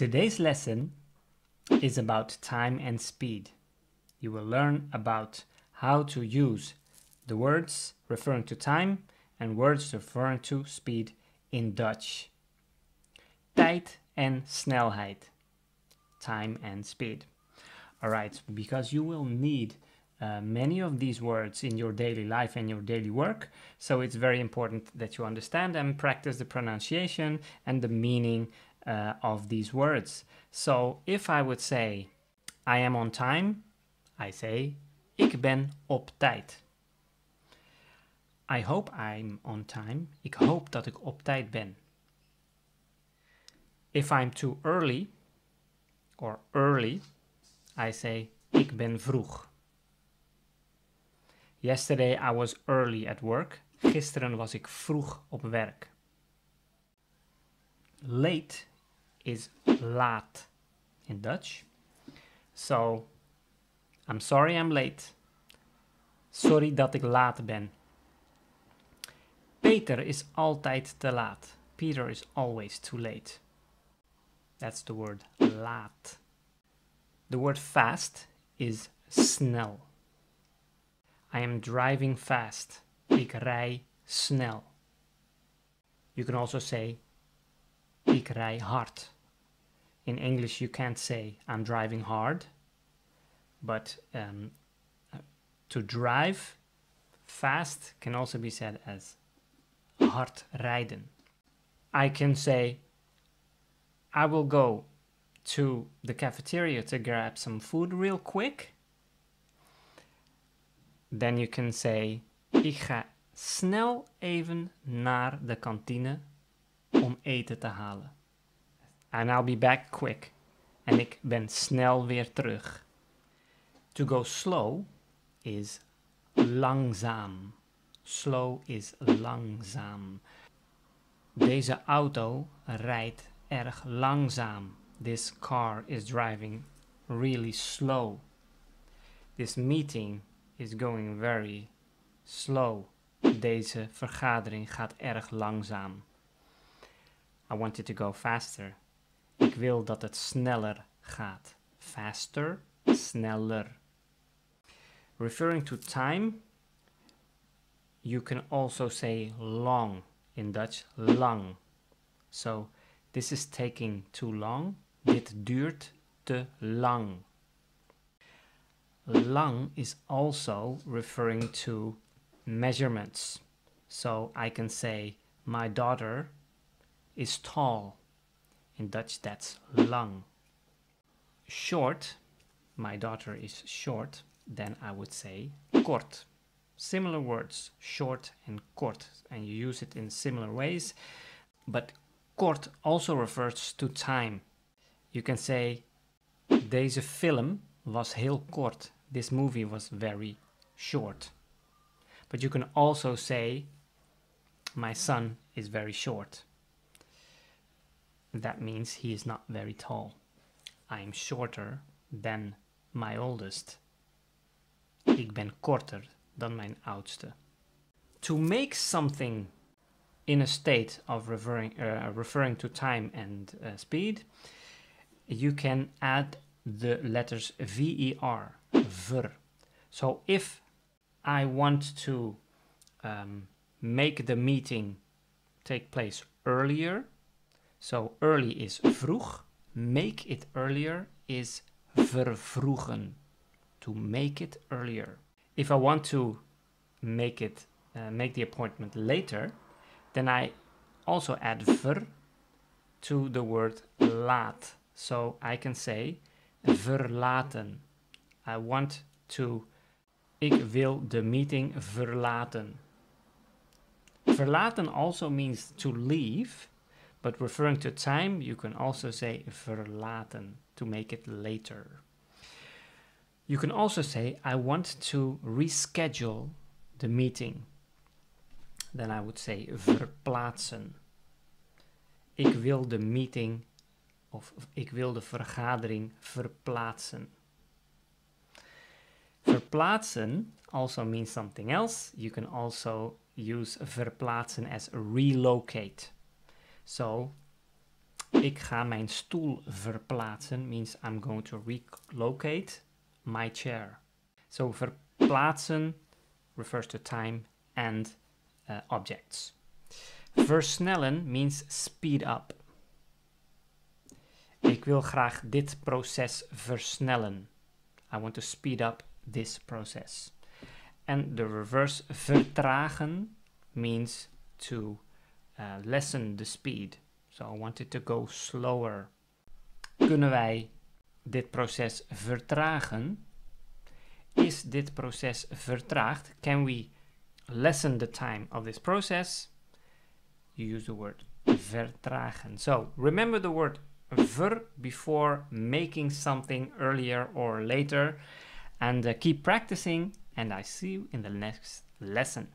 Today's lesson is about time and speed. You will learn about how to use the words referring to time and words referring to speed in Dutch. Tijd en snelheid. Time and speed. Alright, because you will need uh, many of these words in your daily life and your daily work, so it's very important that you understand and practice the pronunciation and the meaning uh, of these words. So if I would say I am on time, I say ik ben op tijd. I hope I'm on time. Ik hoop dat ik op tijd ben. If I'm too early or early, I say ik ben vroeg. Yesterday I was early at work. Gisteren was ik vroeg op werk. Late is laat in Dutch. So, I'm sorry I'm late. Sorry dat ik laat ben. Peter is altijd te laat. Peter is always too late. That's the word laat. The word fast is snel. I am driving fast. Ik rij snel. You can also say rij hard. In English you can't say I'm driving hard, but um, to drive fast can also be said as hard rijden. I can say I will go to the cafeteria to grab some food real quick. Then you can say ik ga snel even naar de kantine om eten te halen. And I'll be back quick. En ik ben snel weer terug. To go slow is langzaam. Slow is langzaam. Deze auto rijdt erg langzaam. This car is driving really slow. This meeting is going very slow. Deze vergadering gaat erg langzaam. I want it to go faster. Ik wil dat het sneller gaat. Faster, sneller. Referring to time, you can also say long in Dutch, lang. So, this is taking too long. Dit duurt te lang. Lang is also referring to measurements. So I can say, my daughter is tall. In Dutch, that's lang. Short, my daughter is short, then I would say kort. Similar words, short and kort, and you use it in similar ways. But kort also refers to time. You can say, deze film was heel kort. This movie was very short. But you can also say, my son is very short. That means he is not very tall. I am shorter than my oldest. Ik ben korter dan mijn oudste. To make something in a state of referring, uh, referring to time and uh, speed, you can add the letters ver, ver. So if I want to um, make the meeting take place earlier, so early is vroeg. Make it earlier is vervroegen. To make it earlier. If I want to make it uh, make the appointment later, then I also add ver to the word laat. So I can say verlaten. I want to ik wil de meeting verlaten. Verlaten also means to leave but referring to time, you can also say verlaten to make it later. You can also say, I want to reschedule the meeting. Then I would say verplaatsen. Ik wil de meeting of ik wil de vergadering verplaatsen. Verplaatsen also means something else. You can also use verplaatsen as relocate. So Ik ga mijn stoel verplaatsen means I'm going to relocate my chair. So verplaatsen refers to time and uh, objects. Versnellen means speed up. Ik wil graag dit proces versnellen. I want to speed up this process. And the reverse vertragen means to uh, lessen the speed. So I want it to go slower. Kunnen wij dit proces vertragen? Is dit proces vertraagd? Can we lessen the time of this process? You use the word vertragen. So remember the word ver before making something earlier or later and uh, keep practicing and I see you in the next lesson.